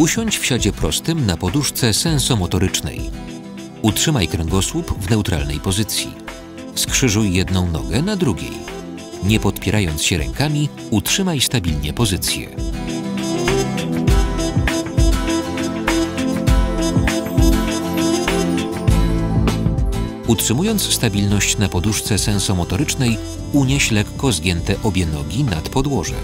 Usiądź w siadzie prostym na poduszce sensomotorycznej. Utrzymaj kręgosłup w neutralnej pozycji. Skrzyżuj jedną nogę na drugiej. Nie podpierając się rękami, utrzymaj stabilnie pozycję. Utrzymując stabilność na poduszce sensomotorycznej, unieś lekko zgięte obie nogi nad podłoże.